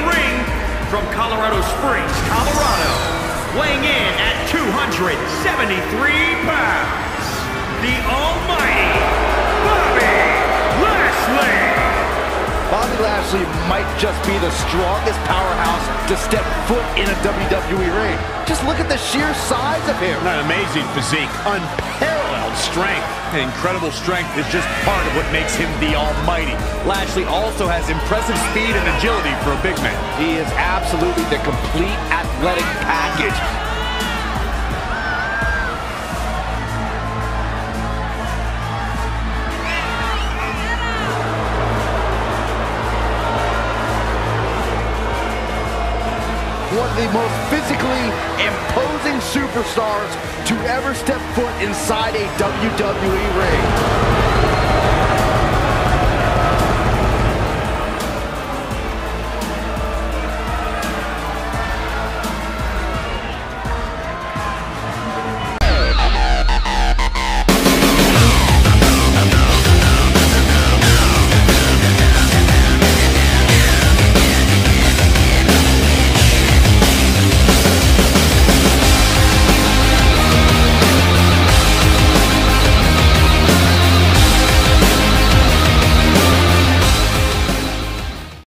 the ring from Colorado Springs, Colorado, weighing in at 273 pounds, the almighty Bobby Lashley. Bobby Lashley might just be the strongest powerhouse to step foot in a WWE ring. Just look at the sheer size of him. An amazing physique, strength. And incredible strength is just part of what makes him the almighty. Lashley also has impressive speed and agility for a big man. He is absolutely the complete athletic package. One of the most physically imposing superstars to ever step foot inside a WWE ring.